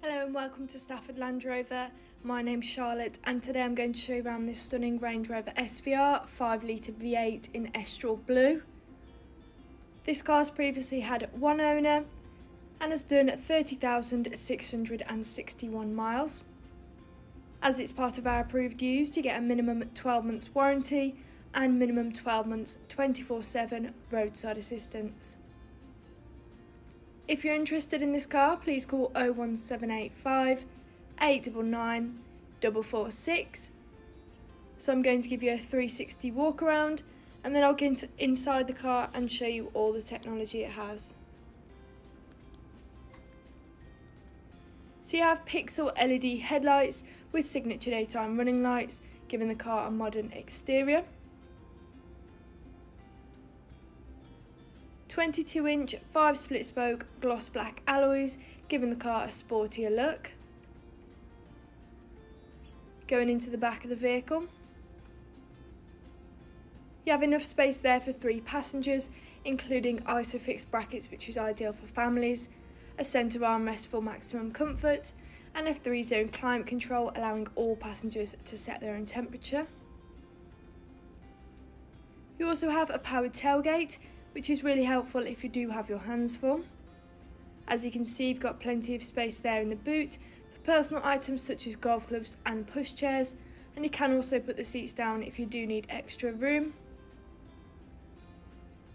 Hello and welcome to Stafford Land Rover. My name's Charlotte and today I'm going to show you around this stunning Range Rover SVR 5 litre V8 in Estoril Blue. This car's previously had one owner and has done 30,661 miles. As it's part of our approved used, you get a minimum 12 months warranty and minimum 12 months 24-7 roadside assistance. If you're interested in this car, please call 01785 899 446. So I'm going to give you a 360 walk around and then I'll get inside the car and show you all the technology it has. So you have pixel LED headlights with signature daytime running lights, giving the car a modern exterior. 22 inch 5 split spoke gloss black alloys giving the car a sportier look. Going into the back of the vehicle. You have enough space there for three passengers including isofix brackets which is ideal for families, a centre armrest for maximum comfort and a three zone climate control allowing all passengers to set their own temperature. You also have a powered tailgate which is really helpful if you do have your hands full. As you can see, you've got plenty of space there in the boot for personal items such as golf clubs and pushchairs, and you can also put the seats down if you do need extra room.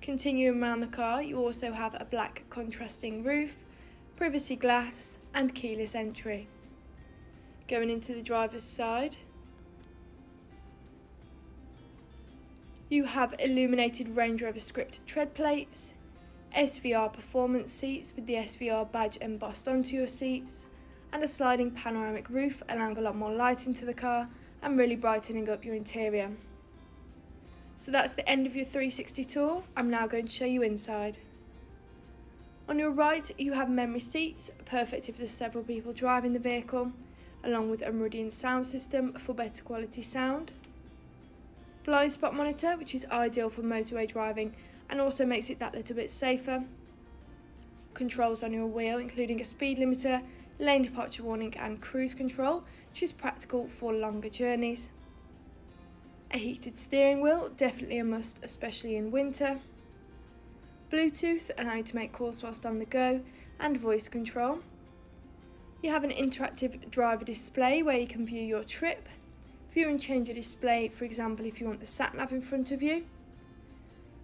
Continuing around the car, you also have a black contrasting roof, privacy glass and keyless entry. Going into the driver's side, You have illuminated Range Rover script tread plates, SVR performance seats with the SVR badge embossed onto your seats, and a sliding panoramic roof allowing a lot more light into the car and really brightening up your interior. So that's the end of your 360 tour. I'm now going to show you inside. On your right, you have memory seats, perfect if there's several people driving the vehicle, along with a Meridian sound system for better quality sound blind spot monitor, which is ideal for motorway driving and also makes it that little bit safer. Controls on your wheel, including a speed limiter, lane departure warning and cruise control, which is practical for longer journeys. A heated steering wheel, definitely a must, especially in winter. Bluetooth, allowing to make calls whilst on the go, and voice control. You have an interactive driver display where you can view your trip, View and change a display, for example if you want the sat nav in front of you.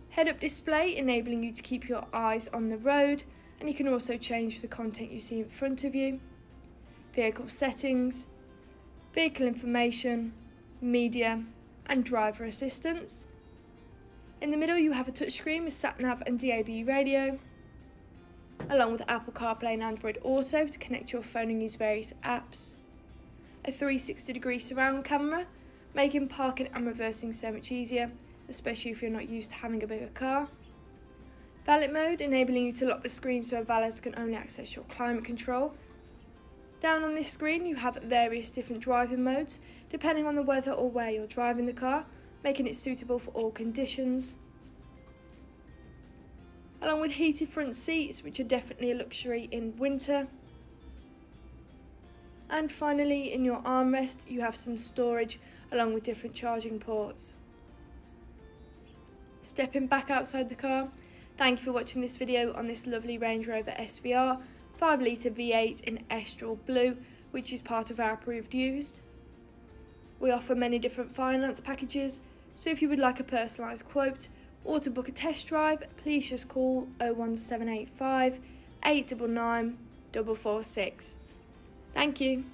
Head-up display enabling you to keep your eyes on the road and you can also change the content you see in front of you. Vehicle settings, vehicle information, media and driver assistance. In the middle you have a touchscreen with sat nav and DAB radio along with Apple CarPlay and Android Auto to connect your phone and use various apps a 360 degree surround camera, making parking and reversing so much easier, especially if you're not used to having a bigger car. Valet mode, enabling you to lock the screen so valets can only access your climate control. Down on this screen you have various different driving modes, depending on the weather or where you're driving the car, making it suitable for all conditions. Along with heated front seats, which are definitely a luxury in winter. And finally, in your armrest, you have some storage along with different charging ports. Stepping back outside the car, thank you for watching this video on this lovely Range Rover SVR 5 litre V8 in Estoril Blue, which is part of our approved used. We offer many different finance packages, so if you would like a personalised quote or to book a test drive, please just call 01785 899 446. Thank you.